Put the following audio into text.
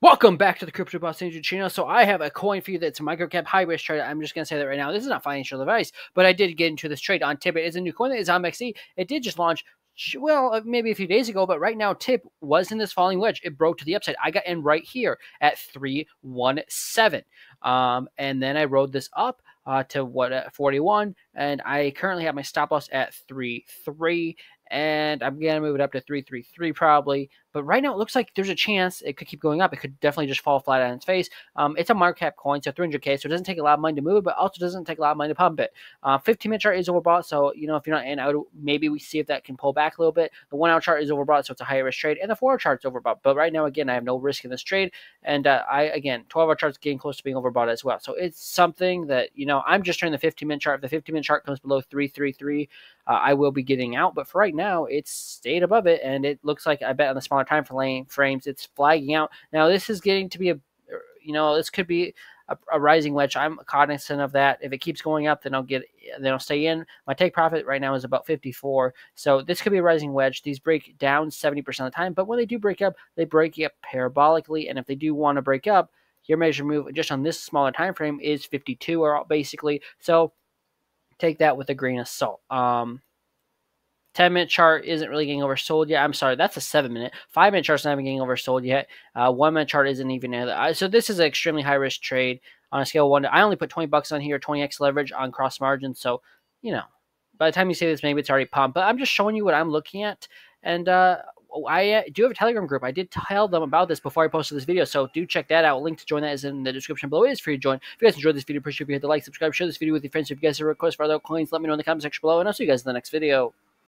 Welcome back to the Crypto Boss Ninja channel. So I have a coin for you that's a microcap high risk trade. I'm just going to say that right now. This is not financial advice, but I did get into this trade on Tip. It is a new coin that is on MEXC. It did just launch, well, uh, maybe a few days ago, but right now Tip was in this falling wedge. It broke to the upside. I got in right here at 317. Um, and then I rode this up uh, to what, uh, 41. And I currently have my stop loss at 3 3 and I'm gonna move it up to 333 probably. But right now, it looks like there's a chance it could keep going up. It could definitely just fall flat on its face. Um, it's a microcap coin, so 300k, so it doesn't take a lot of money to move it, but also doesn't take a lot of money to pump it. Uh, 15 minute chart is overbought, so you know if you're not in, I would maybe we see if that can pull back a little bit. The one hour chart is overbought, so it's a higher risk trade, and the four hour chart is overbought. But right now, again, I have no risk in this trade, and uh, I again 12 hour chart's getting close to being overbought as well. So it's something that you know I'm just trying the 15 minute chart. If the 15 minute chart comes below 333, uh, I will be getting out. But for right now, it's stayed above it, and it looks like I bet on the smaller time frame frames, it's flagging out. Now this is getting to be a, you know, this could be a, a, rising wedge. I'm cognizant of that. If it keeps going up, then I'll get, then I'll stay in. My take profit right now is about 54. So this could be a rising wedge. These break down 70% of the time, but when they do break up, they break up parabolically. And if they do want to break up, your measure move just on this smaller time frame is 52 or basically. So take that with a grain of salt. Um, 10 minute chart isn't really getting oversold yet. I'm sorry, that's a 7 minute. 5 minute chart's not even getting oversold yet. Uh, 1 minute chart isn't even there. So this is an extremely high risk trade on a scale of 1 to, I only put 20 bucks on here, 20x leverage on cross margin. So, you know, by the time you say this, maybe it's already pumped. But I'm just showing you what I'm looking at. And uh, I uh, do have a Telegram group. I did tell them about this before I posted this video, so do check that out. Link to join that is in the description below. It is free to join. If you guys enjoyed this video, appreciate if you hit the like, subscribe, share this video with your friends. If you guys have requests for other coins, let me know in the comment section below, and I'll see you guys in the next video.